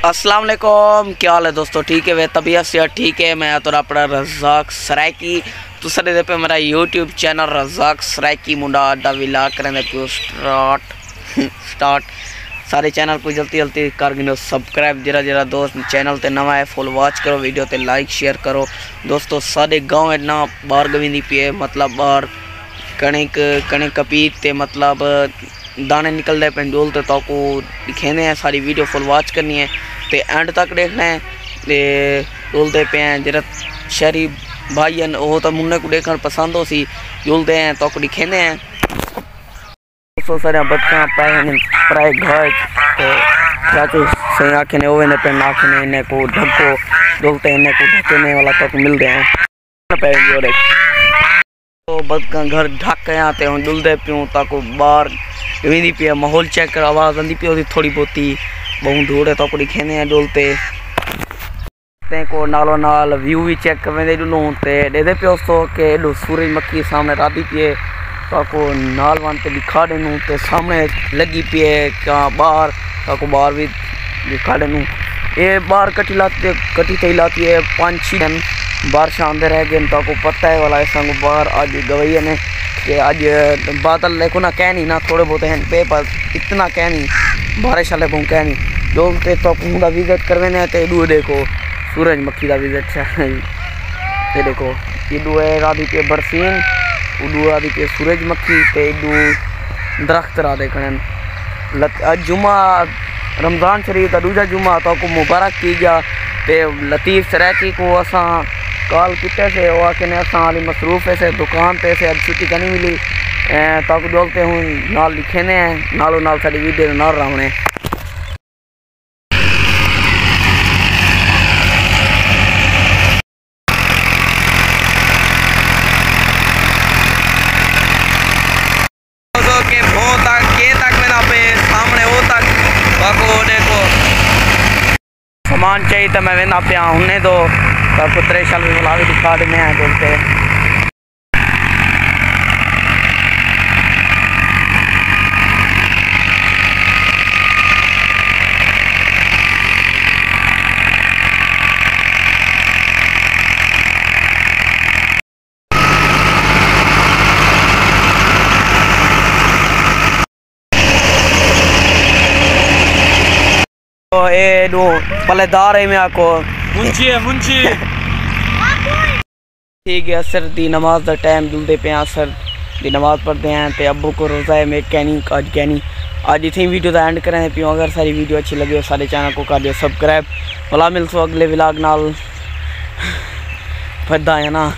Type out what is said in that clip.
अस्सलाम वालेकुम, क्या हाल है दोस्तों? ठीक है वे तबीयत से ठीक है। मैं तो अपना रजाक सरायकी। तुसा दे पे मेरा यूट्यूब चैनल रजाक सरायकी मुंडा अड्डा विला करें पियो स्टार्ट स्टार्ट सारे चैनल को जल्दी जल्दी कर गिनो सब्सक्राइब जरा जरा दोस्त। चैनल ते नवा है फुल वॉच करो वीडियो ते लाइक शेयर करो। दोस्तों, सारे गाँव ना बाहर गविंदी पिए मतलब बाहर कणिक कणिक कपीत ते मतलब दाने निकल रहे पेंडोल तो को दिखेने हैं, सारी वीडियो फुल वॉच करनी है। तो एंड तक देखना है। ते डोलते पे हैं जरा शहरी भाई हैं वो तो मुन्ने को देखना पसंद हो सी। डोलते हैं तो को दिखेने हैं। सौ सारे बच्चा पाए प्राय घर। चाचू सही आखने ओवे ने पे इन्हें को ढको। डोलते इन्हें को ढकने वाला तो मिल रहे हैं पे तो बदका घर ढक के आते हैं डुलते पियूं, ताको बाहर वेंदी पी माहौल चेक कर, आवाज़ आंदी पी थोड़ी बहुती बहुत दूर है तो दिखेंदे हैं डोलते को नालो नाल व्यू भी चेक वेंदे ॾिनो ते। ॾेदे पियो सो के एॾो सूरज मक्खी सामने राती पिए ताको नाल वन ते दिखा ॾिनूं ते सामने लगी पिए क्या बाहर। ताको बाहर भी दिखा ॾिनूं ये बाहर कटी लाती कटी थी लाती है पाँच छः दिन। बारिश आंदे रह गए ताको पता है वाला ऐसा बाहर आज गवैया ने कि आज, बादल देखो ना, कह नहीं ना, थोड़े बहुत हैं पे पर इतना कह नहीं, बारिश वाले को कह नहीं। जो ते तो का विज़िट करवे तो इडू देखो सूरजमुखी का विज़िट ते देखो इडू है राधी बरसीन उडू राधी पे सूरजमुखी ते इडू दरख्त रा देखने अज जुमा रमज़ान शरीफ का दूजा जुमा तो को मुबारक की गया ते लतीफ़ सरैकी को असा कॉल किते से वो आके असा वाली मसरूफ है से दुकान पे से अब छुट्टी करनी मिली तक बोलते हूँ नाल लिखे ने नालों नाल साड़ी वीडियो नाल रहने सामान चाहिए तो मैं वेंदा पिया हुने तो पुत्रे शल बुला भी दिखा देने हैं बोलते मुंची ठीक है असर दी नमाज़ का टाइम जुलते पे असर दी नमाज़ पढ़ते हैं तो अबू को रोज़ा है मैं कहनी अज कहनी। अज इतनी वीडियो का एंड करें पियो अगर सारी वीडियो अच्छी लगी हो सारे चैनल को कर दियो सब्सक्राइब भला मिल सो अगले विलाग नाल। फदा है ना।